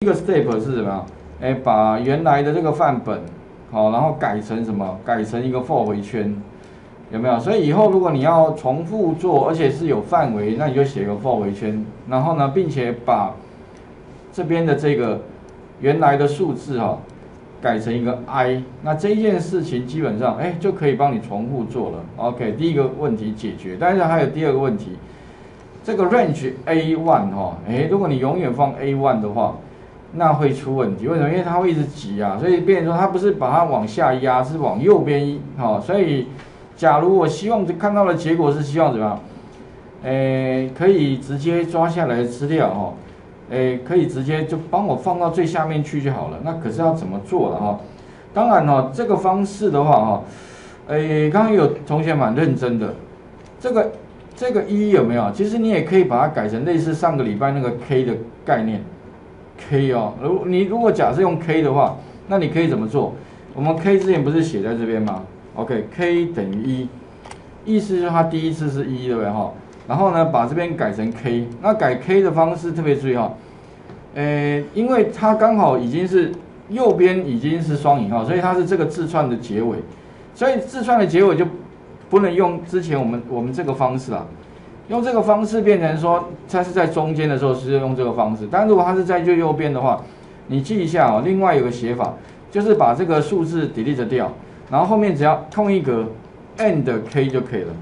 一个 step 是什么？哎，把原来的这个范本，好，然后改成什么？改成一个 for 回圈，有没有？所以以后如果你要重复做，而且是有范围，那你就写个 for 回圈，然后呢，并且把这边的这个原来的数字哈，改成一个 i，那这一件事情基本上哎就可以帮你重复做了。OK，第一个问题解决，但是还有第二个问题，这个 range a one 哈，哎，如果你永远放 a one 的话。那会出问题，为什么？因为它会一直挤啊，所以变成说它不是把它往下压，是往右边移，哈。所以，假如我希望看到的结果是希望怎么样？诶，可以直接抓下来的资料，哈，诶，可以直接就帮我放到最下面去就好了。那可是要怎么做了哈？当然哈，这个方式的话哈，诶，刚刚有同学蛮认真的，这个这个一有没有？其实你也可以把它改成类似上个礼拜那个 K 的概念。K 哦，如你如果假设用 K 的话，那你可以怎么做？我们 K 之前不是写在这边吗？OK，K 等于一，意思就是它第一次是一，对不对哈？然后呢，把这边改成 K，那改 K 的方式特别注意哈，呃，因为它刚好已经是右边已经是双引号，所以它是这个字串的结尾，所以字串的结尾就不能用之前我们我们这个方式了。用这个方式变成说，它是在中间的时候是用这个方式，但如果它是在最右边的话，你记一下哦。另外有个写法，就是把这个数字 delete 掉，然后后面只要空一格，end k 就可以了。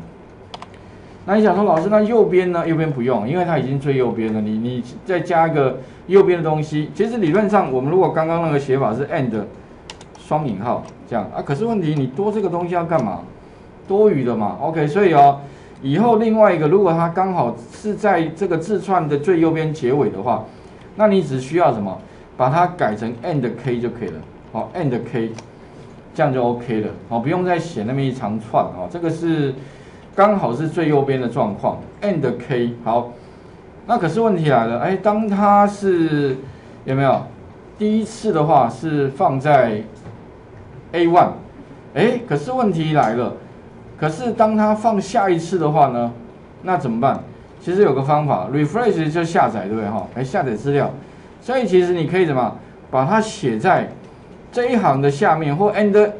那你想说，老师，那右边呢？右边不用，因为它已经最右边了。你你再加一个右边的东西，其实理论上我们如果刚刚那个写法是 end 双引号这样啊，可是问题你多这个东西要干嘛？多余的嘛。OK，所以哦。以后另外一个，如果它刚好是在这个字串的最右边结尾的话，那你只需要什么？把它改成 end k 就可以了。好，end k，这样就 OK 了。好，不用再写那么一长串啊。这个是刚好是最右边的状况，end k。好，那可是问题来了，哎，当它是有没有第一次的话是放在 a one，哎，可是问题来了。可是当它放下一次的话呢，那怎么办？其实有个方法，refresh 就下载，对不对哈？来下载资料，所以其实你可以怎么把它写在这一行的下面，或 end，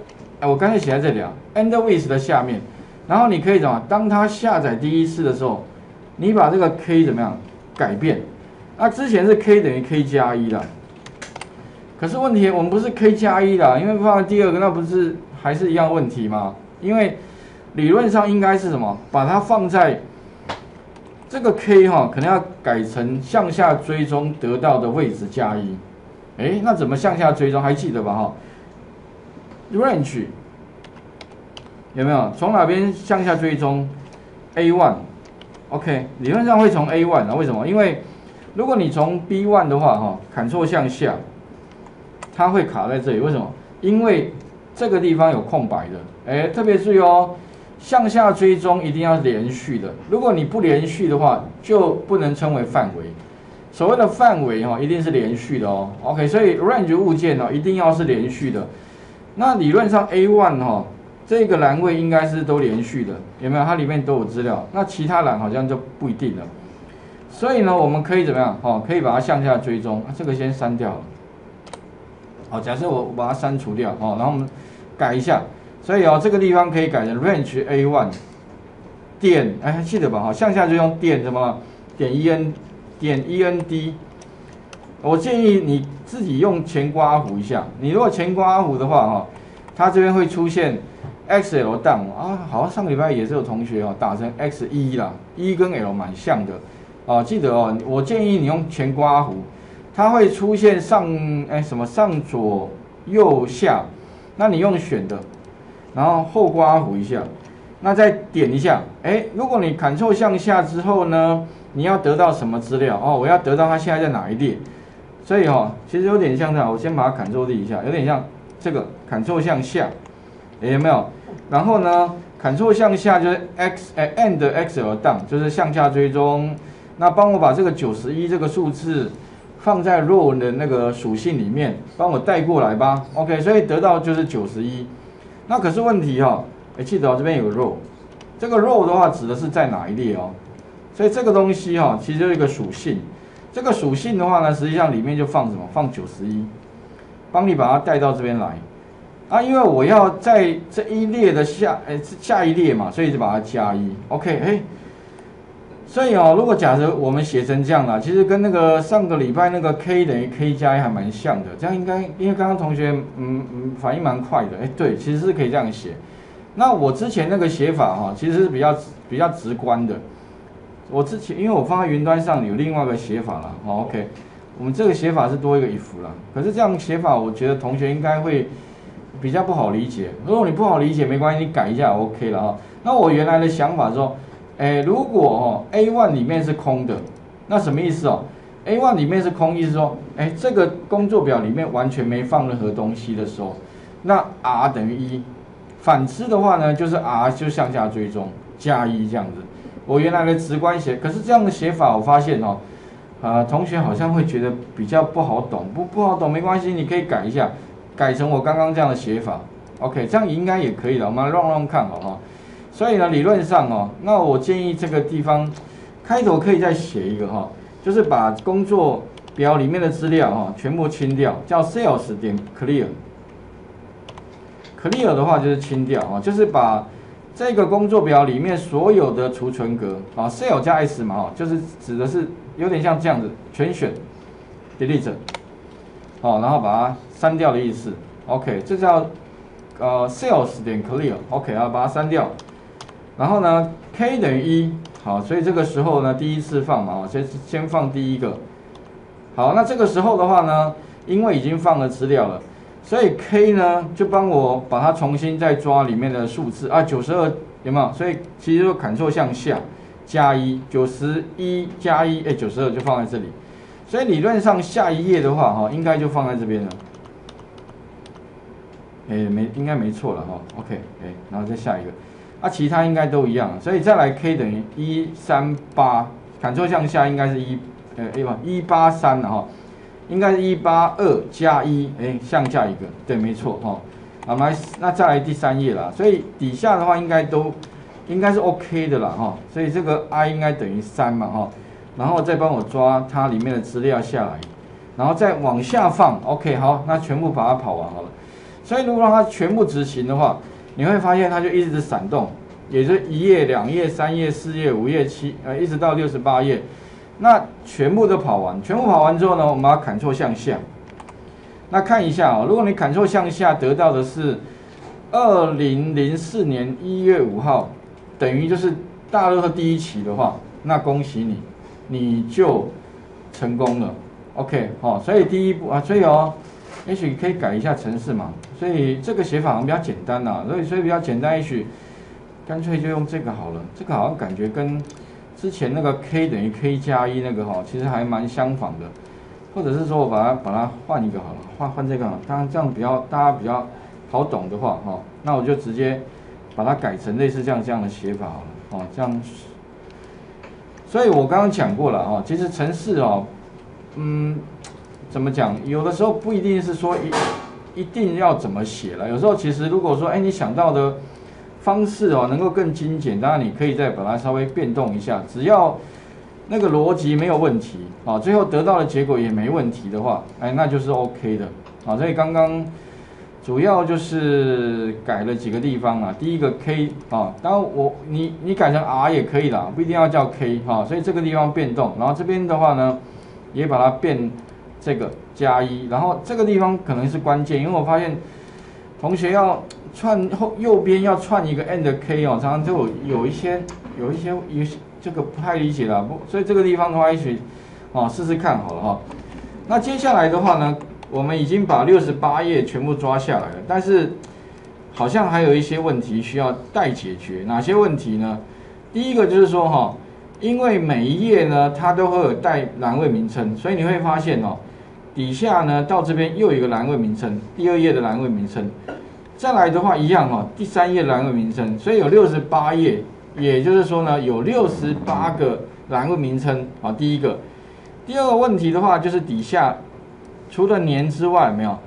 哎，我刚才写在这里啊，end with 的下面，然后你可以怎么？当它下载第一次的时候，你把这个 k 怎么样改变？那之前是 k 等于 k 加一的，可是问题我们不是 k 加一的，因为放在第二个，那不是还是一样问题吗？因为理论上应该是什么？把它放在这个 K 哈，可能要改成向下追踪得到的位置加一。哎，那怎么向下追踪？还记得吧？哈，range 有没有？从哪边向下追踪？A one，OK，理论上会从 A one 啊？为什么？因为如果你从 B one 的话，哈，砍错向下，它会卡在这里。为什么？因为这个地方有空白的。哎，特别注意哦。向下追踪一定要连续的，如果你不连续的话，就不能称为范围。所谓的范围哈，一定是连续的哦。OK，所以 range 物件呢，一定要是连续的。那理论上 A one 哈，这个栏位应该是都连续的，有没有？它里面都有资料。那其他栏好像就不一定了。所以呢，我们可以怎么样？哈，可以把它向下追踪。这个先删掉了。好，假设我把它删除掉，哦，然后我们改一下。所以哦，这个地方可以改成 range a one 点，哎，记得吧？哈，向下就用点什么？点 e n 点 e n d。我建议你自己用前刮弧一下。你如果前刮弧的话，哈，它这边会出现 x l down 啊。好像上个礼拜也是有同学哦打成 x 一啦，e 跟 l 蛮像的啊。记得哦，我建议你用前刮弧，它会出现上哎什么上左右下，那你用选的。然后后刮弧一下，那再点一下，哎，如果你 Ctrl 向下之后呢，你要得到什么资料？哦，我要得到它现在在哪一列，所以哦，其实有点像这样，我先把它 Ctrl D 一下，有点像这个 Ctrl 向下，有没有？然后呢，Ctrl 向下就是 X 哎 End X L down，就是向下追踪。那帮我把这个九十一这个数字放在 Row 的那个属性里面，帮我带过来吧。OK，所以得到就是九十一。那可是问题哈，哎，记得哦，这边有个 row，这个 row 的话指的是在哪一列哦？所以这个东西哈，其实就是一个属性，这个属性的话呢，实际上里面就放什么？放九十一，帮你把它带到这边来。啊，因为我要在这一列的下，哎，下一列嘛，所以就把它加一。OK，哎，所以哦，如果假设我们写成这样啦，其实跟那个上个礼拜那个 k 等于 k 加一还蛮像的。这样应该，因为刚刚同学嗯嗯反应蛮快的，哎，对，其实是可以这样写。那我之前那个写法哈，其实是比较比较直观的。我之前因为我放在云端上有另外一个写法了，好 OK，我们这个写法是多一个 if 了。可是这样写法，我觉得同学应该会。比较不好理解，如果你不好理解没关系，你改一下 OK 了哈。那我原来的想法说，哎，如果哦 A one 里面是空的，那什么意思哦？A one 里面是空，意思说，哎，这个工作表里面完全没放任何东西的时候，那 R 等于一。反之的话呢，就是 R 就向下追踪加一这样子。我原来的直观写，可是这样的写法我发现哦，啊，同学好像会觉得比较不好懂，不不好懂没关系，你可以改一下。改成我刚刚这样的写法，OK，这样应该也可以了。我们乱乱看好哈。所以呢，理论上哦，那我建议这个地方开头可以再写一个哈，就是把工作表里面的资料哈全部清掉，叫 sales 点 clear。clear 的话就是清掉啊，就是把这个工作表里面所有的储存格啊，sales 加 s 嘛哈，就是指的是有点像这样子，全选 delete，好，然后把它。删掉的意思，OK，这叫呃 sales 点 clear，OK 啊，把它删掉。然后呢，k 等于一，好，所以这个时候呢，第一次放嘛，先先放第一个。好，那这个时候的话呢，因为已经放了资料了，所以 k 呢就帮我把它重新再抓里面的数字啊，九十二有没有？所以其实就 Ctrl 向下加一，九十一加一，哎，九十二就放在这里。所以理论上下一页的话，哈，应该就放在这边了。哎，没应该没错了哈，OK，哎，然后再下一个，啊，其他应该都一样，所以再来 K 等于一三八，感受向下应该是一，呃，哎吧，一八三了哈，应该是一八二加一，哎，向下一个，对，没错哈，好，来，那再来第三页啦，所以底下的话应该都应该是 OK 的啦哈，所以这个 I 应该等于三嘛哈，然后再帮我抓它里面的资料下来，然后再往下放，OK，好，那全部把它跑完好了。所以如果让它全部执行的话，你会发现它就一直闪动，也就一页、两页、三页、四页、五页、七呃，一直到六十八页，那全部都跑完。全部跑完之后呢，我们把它砍错向下。那看一下啊，如果你砍错向下得到的是二零零四年一月五号，等于就是大陆的第一期的话，那恭喜你，你就成功了。OK，好，所以第一步啊，所以哦。也许可以改一下程式嘛，所以这个写法好像比较简单呐，所以所以比较简单，也许干脆就用这个好了。这个好像感觉跟之前那个 k 等于 k 加一那个哈，其实还蛮相仿的。或者是说我把它把它换一个好了，换换这个，当然这样比较大家比较好懂的话哈，那我就直接把它改成类似这样这样的写法好了，哦这样。所以我刚刚讲过了啊，其实程式哦，嗯。怎么讲？有的时候不一定是说一一定要怎么写了。有时候其实如果说，哎，你想到的方式哦，能够更精简，当然你可以再把它稍微变动一下。只要那个逻辑没有问题啊，最后得到的结果也没问题的话，哎，那就是 OK 的啊。所以刚刚主要就是改了几个地方啊。第一个 K 啊，当然我你你改成 R 也可以啦，不一定要叫 K 哈。所以这个地方变动，然后这边的话呢，也把它变。这个加一，然后这个地方可能是关键，因为我发现同学要串后右边要串一个 and k 哦，常常就有有一些有一些有些这个不太理解了，不，所以这个地方的话，一起哦试试看好了哈。那接下来的话呢，我们已经把六十八页全部抓下来了，但是好像还有一些问题需要待解决，哪些问题呢？第一个就是说哈，因为每一页呢，它都会有带栏位名称，所以你会发现哦。底下呢，到这边又有一个栏位名称，第二页的栏位名称，再来的话一样哈，第三页栏位名称，所以有六十八页，也就是说呢，有六十八个栏位名称啊。第一个，第二个问题的话，就是底下除了年之外，没有，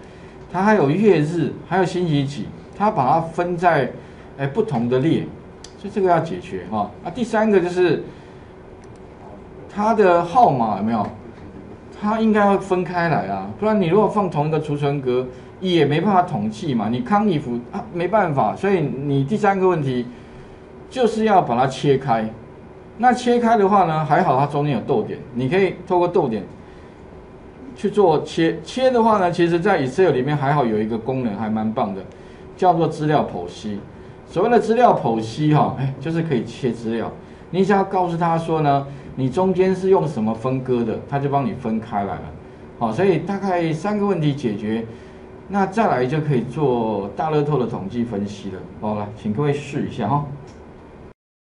它还有月日，还有星期几，它把它分在哎不同的列，所以这个要解决哈。啊，第三个就是它的号码有没有？它应该要分开来啊，不然你如果放同一个储存格，也没办法统计嘛。你康尼福啊没办法，所以你第三个问题就是要把它切开。那切开的话呢，还好它中间有逗点，你可以透过逗点去做切。切的话呢，其实在 Excel 里面还好有一个功能还蛮棒的，叫做资料剖析。所谓的资料剖析哈，哎，就是可以切资料。你只要告诉他说呢，你中间是用什么分割的，他就帮你分开来了。好，所以大概三个问题解决，那再来就可以做大乐透的统计分析了。好来，请各位试一下哈。